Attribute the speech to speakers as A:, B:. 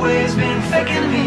A: always been faking me.